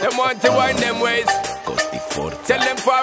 Them want to wind them ways. Tell them forward.